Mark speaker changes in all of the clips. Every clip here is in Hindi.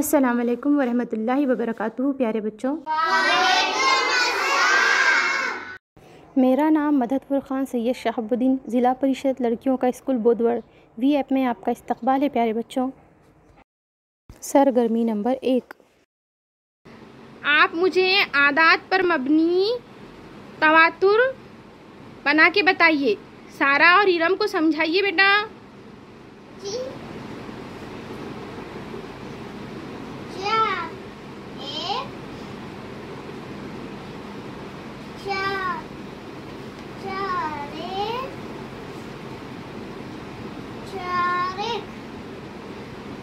Speaker 1: अस्सलाम वालेकुम वरहमतुल्लाहि वबरकातुहू प्यारे बच्चों। मेरा नाम मददपुर ख़ान सैयद शहाबुद्दीन, ज़िला परिषद लड़कियों का स्कूल बोधवड़। वी ऐप में आपका इस्तकबाल है, प्यारे बच्चों। सरगर्मी नंबर एक।
Speaker 2: आप मुझे आदात पर मबनी तवातुर बना के बताइए। सारा और इरम को समझाइए, बेटा।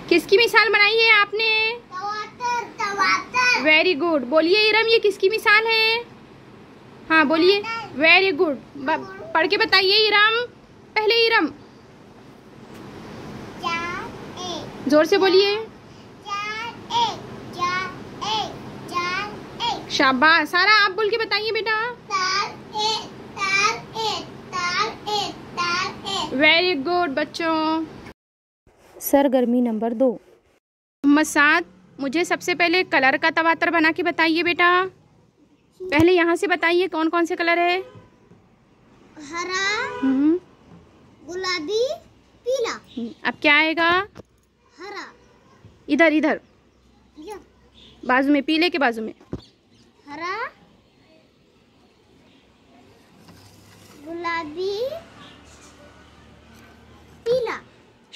Speaker 2: किसकी मिसाल बनाई है आपने? वेरी गुड बोलिए इरम ये किसकी मिसाल है? हाँ बोलिए। वेरी गुड पढ़ के बताइए इरम। पहले इरम। ज़ोर से बोलिए। शाबाश। सारा आप बोल के बताइए बेटा। वेरी गुड बच्चों।
Speaker 1: सरगर्मी नंबर दो।
Speaker 2: मोहम्मद साद मुझे सबसे पहले कलर का तवातर बना के बताइए बेटा। पहले यहाँ से बताइए कौन कौन से कलर है।
Speaker 3: हरा
Speaker 2: हम्म,
Speaker 3: गुलाबी पीला।
Speaker 2: अब क्या आएगा?
Speaker 3: हरा।
Speaker 2: इधर इधर। बाजू में पीले के बाजू में।
Speaker 3: हरा गुलाबी पीला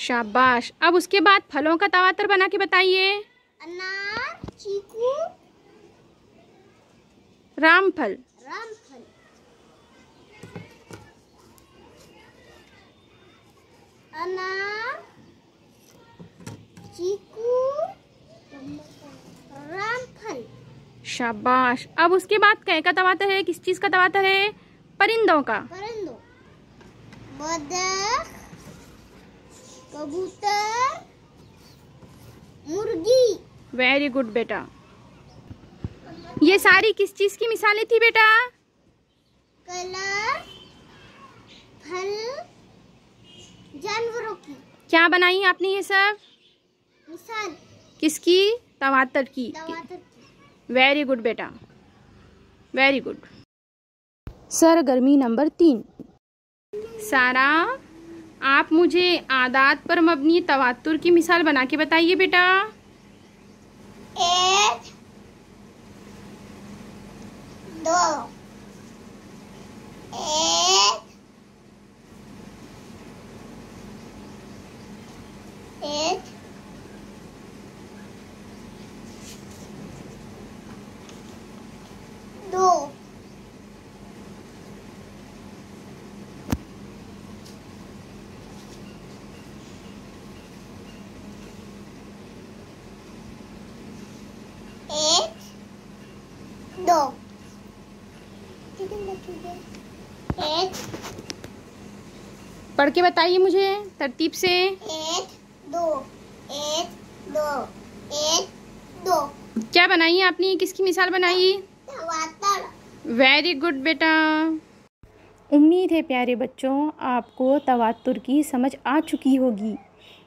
Speaker 2: शाबाश। अब उसके बाद फलों का तवातर बना के बताइए।
Speaker 3: अनार चीकू।
Speaker 2: रामफल।
Speaker 3: रामफल। अनार चीकू। रामफल।
Speaker 2: शाबाश। अब उसके बाद कै का तवातर है किस चीज़ का तवातर है? परिंदों का।
Speaker 3: परिंदों। बदक। कबूतर मुर्गी।
Speaker 2: वेरी गुड बेटा। ये सारी किस चीज़ की मिसालें थी बेटा?
Speaker 3: कलर फल जानवरों की।
Speaker 2: क्या बनाई आपने ये सब?
Speaker 3: मिसाल।
Speaker 2: किसकी? तवातर
Speaker 3: की।
Speaker 2: वेरी गुड बेटा। वेरी गुड
Speaker 1: सरगर्मी नंबर तीन।
Speaker 2: सारा आप मुझे आदात पर मबनी तवातुर की मिसाल बना के बताइए बेटा।
Speaker 3: एक दो एक एक दो एक दो। एक।
Speaker 2: पढ़ के बताइए मुझे तरतीब से।
Speaker 3: एक दो। एक दो। एक दो।
Speaker 2: क्या बनाई आपने? किसकी मिसाल बनाई?
Speaker 3: टमाटर।
Speaker 2: वेरी गुड बेटा।
Speaker 1: उम्मीद है प्यारे बच्चों आपको तवातुर की समझ आ चुकी होगी।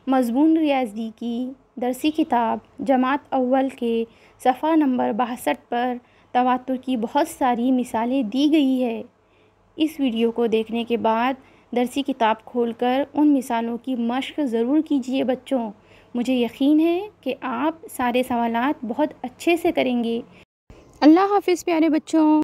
Speaker 1: मजमून रियाजी की दरसी किताब जमात अव्वल के सफ़ा नंबर बासठ पर तवातुर की बहुत सारी मिसालें दी गई है। इस वीडियो को देखने के बाद दरसी किताब खोलकर उन मिसालों की मश्क ज़रूर कीजिए बच्चों। मुझे यकीन है कि आप सारे सवालात बहुत अच्छे से करेंगे।
Speaker 2: अल्लाह हाफिज़ प्यारे बच्चों।